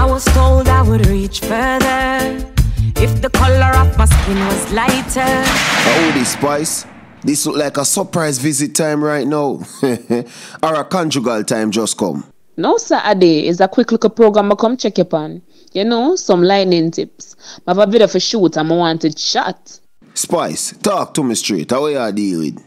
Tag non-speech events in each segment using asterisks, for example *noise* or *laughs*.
I was told I would reach further if the color of my skin was lighter. Howdy, Spice. This look like a surprise visit time right now. *laughs* or a conjugal time just come. No, sir, Ade. It's a quick little program I come check upon. You know, some lightning tips. I have a bit of a shoot and I wanted shot. Spice, talk to me straight. How you deal with?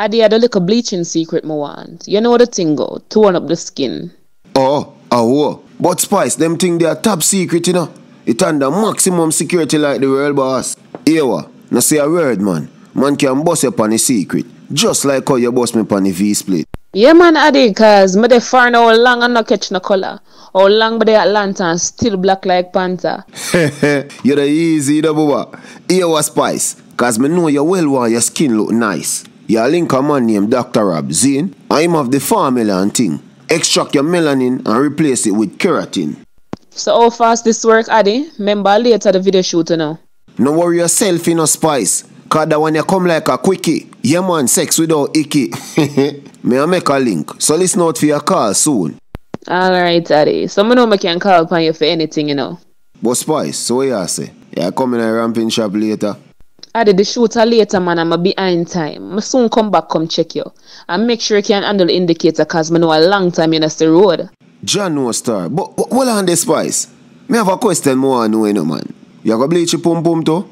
Ade had a little bleaching secret I want. You know the thing go, tone up the skin. Oh, oh, but Spice, them thing they are top secret, you know. It under maximum security like the world boss. Here, now say a word, man. Man can bust up on a secret. Just like how you bust me on the V-split. Yeah, man, Adi, cause me dey far how long and not catch no color. How long me dey Atlanta and still black like Panther. *laughs* You're the easy, the booba. Here was Spice. Cause me know you well want your skin look nice. You link a man named Dr. Rob Zane. I'm of the formula and thing. Extract your melanin and replace it with keratin. So how fast this work, Addy? Remember later the video shoot now. No worry yourself you know, spice. Cause that when you come like a quickie. Yeah man, sex without icky. *laughs* May I make a link? So listen out for your call soon. Alright, Addy. So I know I can call upon you for anything, you know. But Spice, so what you say? Yeah, come in a ramping shop later. Addy, the shooter later, man. I'm a behind time. I soon come back, come check you. And make sure you can handle the indicator, cause I know a long time in the road. John no star. But, but hold on the spice. Me have a question more I know, you know, man. You go bleach your pum pum too?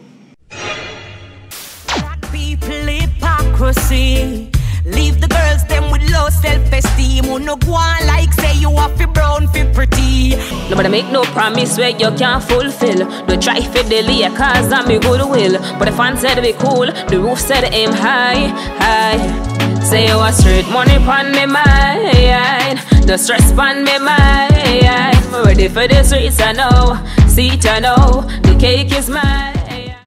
Black people hypocrisy. Leave the girls them with low self-esteem. Who no go on like say you are fi brown fi pretty. Nobody make no promise where you can't fulfill. Don't try fi delay cause I'm your goodwill. But the fans said be cool, the roof said aim high, high. Say you a straight money pon me mind. No stress pon me mind. I'm ready for the streets I know. See I know. The cake is mine.